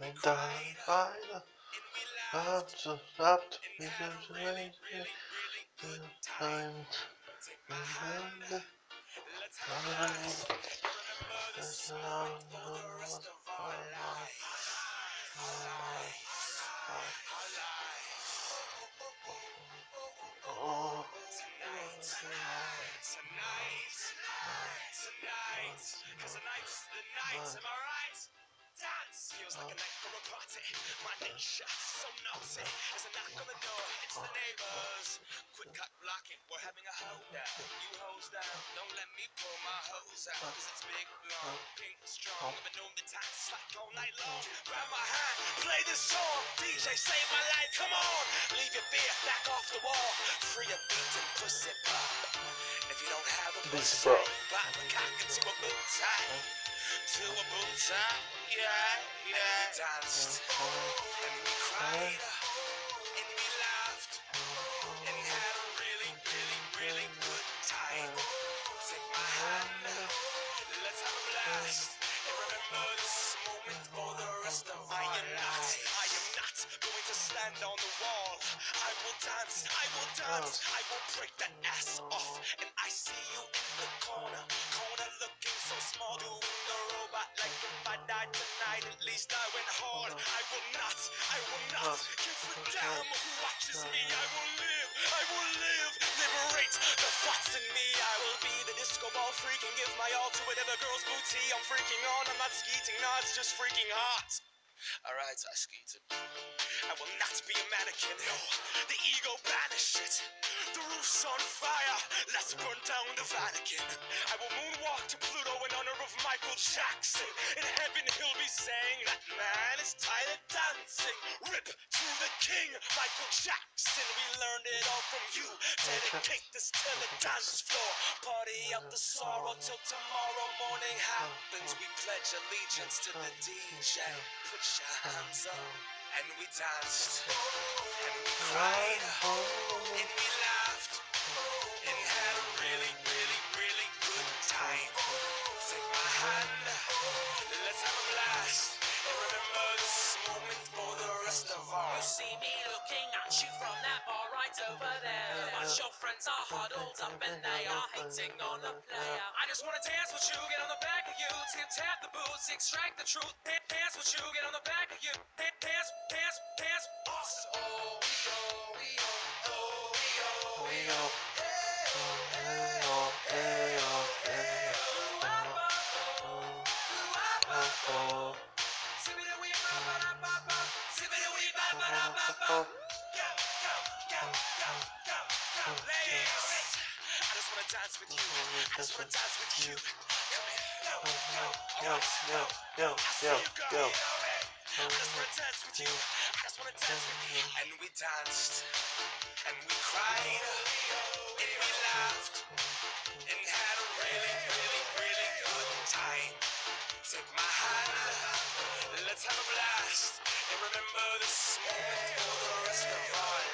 and die by the up to up to times remember time is long Oh, Tonight, tonight, tonight, cause the night, am I right? Dance like a night for a party. My nature so naughty. There's a knock on the door, it's the neighbors. Quick cut blocking, we're having a hold down. You hose down, don't let me pull my hose out. Cause it's big, long, pink, strong. I've been known the time slack all night long. Grab my hand, play this song. DJ, save my life, come on. Leave your fear back off the wall. Free a beat and pussy pop. If you don't have a Pussy pussy, pop. pop a cock into a boot tie. To a boot tie, yeah, yeah. And we danced, and we cried, and we laughed, and had a really, really, really good time. Take my hand, let's have a blast, and remember this moment for the rest of our I am not, I am not going to stand on the wall. I will dance, I will dance, I will break that ass off, and I see you in the corner, corner looking so small, doing the robot like if I died tonight, at least I went hard. I will not, I will not give a damn who watches me. I will live, I will live, liberate the thoughts in me. I will be the disco ball freak and give my all to whatever girl's booty I'm freaking on. I'm not skeeting, no, it's just freaking hot. Alright, I skeeted. I will not be a mannequin. The ego banish it. The roof's on fire. Let's burn down the Vatican. I will moonwalk to Pluto in honor of Michael Jackson. In heaven, he'll be saying that man is tired of dancing. Rip to the king, Michael Jackson. We learned it all from you. Dedicate this to the dance floor. Party up the sorrow till tomorrow morning happens. We pledge allegiance to the DJ. Put hands up. And we danced. And we cried. At you from that bar right over there. But your friends are huddled up and they are hating on the player. I just wanna dance with you, get on the back of you, tip tap the boots, extract the truth. Dance with you, get on the back of you, Dan- dance, dance, dance. Oh, oh, we oh, oh, we oh, we go. Oh, hey, oh, hey, oh, hey, oh, oh, oh, oh, oh, oh. Zibbidi-wee, ba-ba-da-ba-ba. Zibbidi-wee, ba-ba-da-ba-ba. Go, go, just wanna dance with you. I just wanna dance with you. Come here. Yo, yo, yo, yo. I just wanna dance with you. I just wanna dance with you. And we danced. And we cried. And we laughed. And had a really, really, really good time. Take my hand. Let's have a blast. And remember this moment